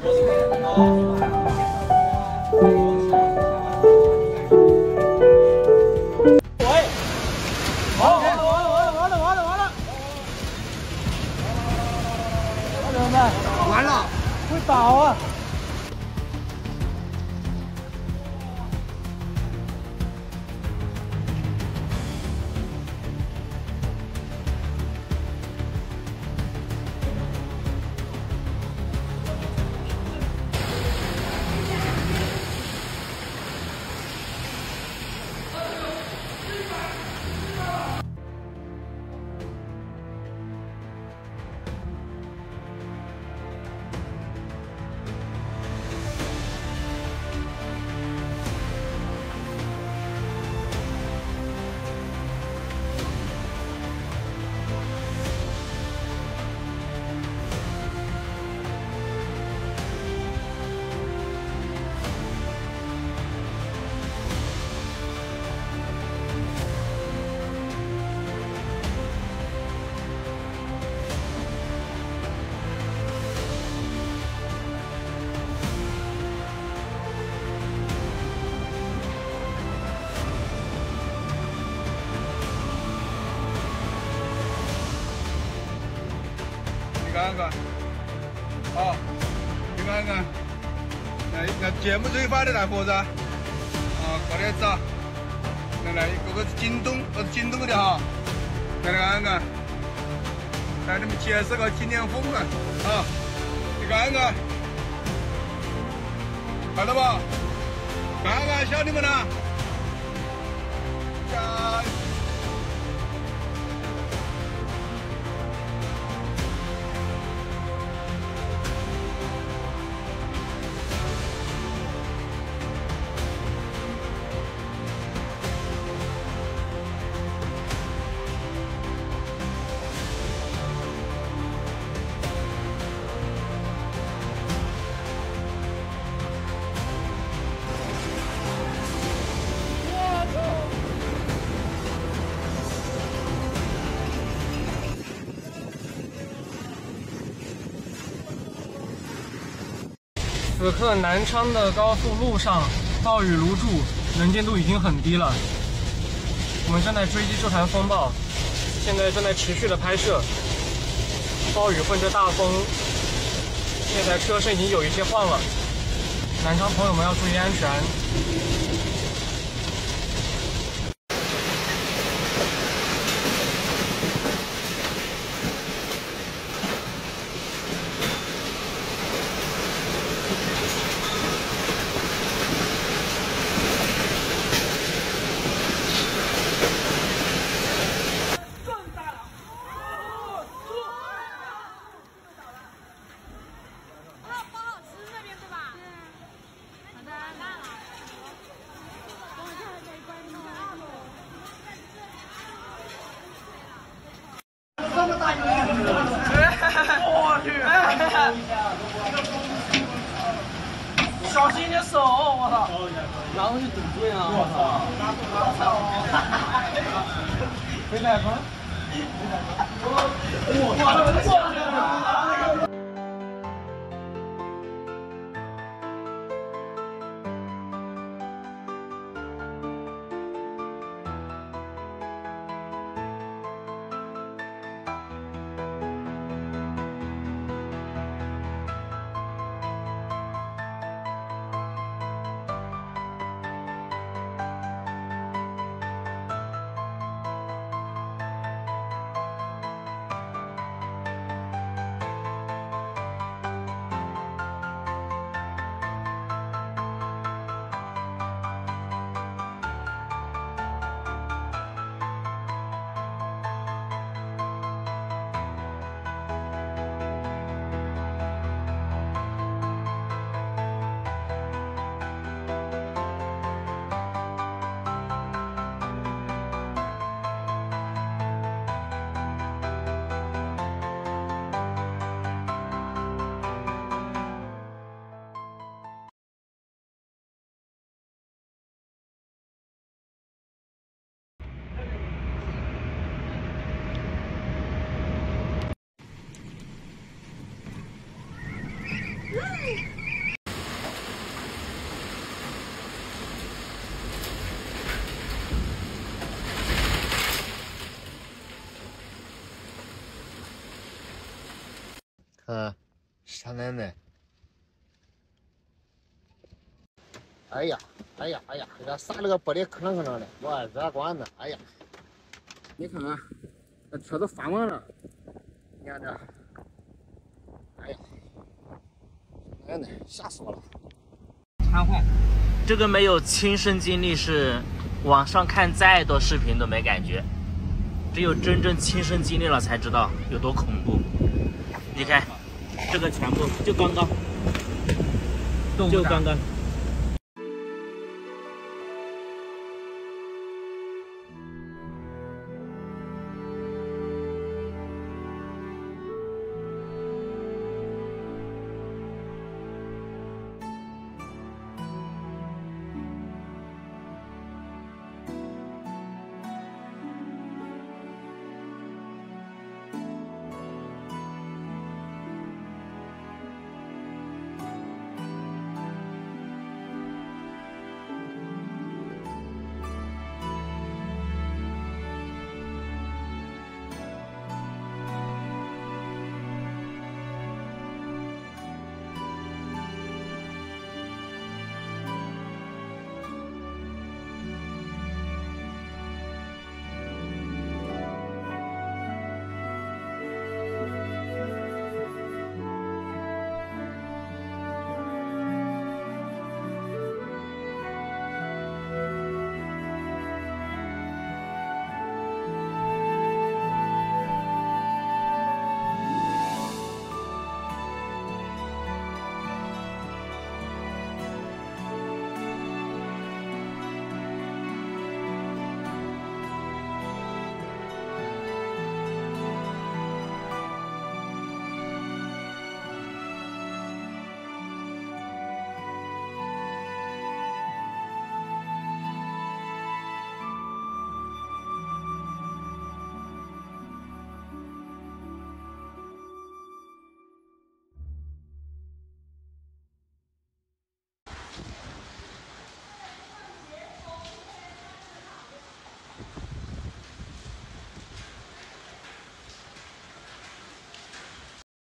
喂完了，会倒啊！看看，啊，你看看，那那节目最发的大盒子，啊，快点找，来来，这个是京东，这是京东的哈，来看看，来你们介绍个纪念风啊，啊，你看看，看到不？看看兄弟们呐，加油此刻南昌的高速路上暴雨如注，能见度已经很低了。我们正在追击这台风暴，现在正在持续的拍摄。暴雨混着大风，现在车身已经有一些晃了。南昌朋友们要注意安全。啊，包好吃那边对吧？好的，那好。等一下还没关呢。我去！小心你的手，我操！然后就堵住呀！我操！回来吗？我操！嗯，是他奶奶。哎呀，哎呀，哎呀，这个刹那个玻璃磕啷磕啷的，我热管子。哎呀，你看看，那车都翻完了，你看这，哎呀，奶奶吓死我了，瘫痪。这个没有亲身经历，是网上看再多视频都没感觉，只有真正亲身经历了才知道有多恐怖。你看，这个全部就刚刚，就刚刚。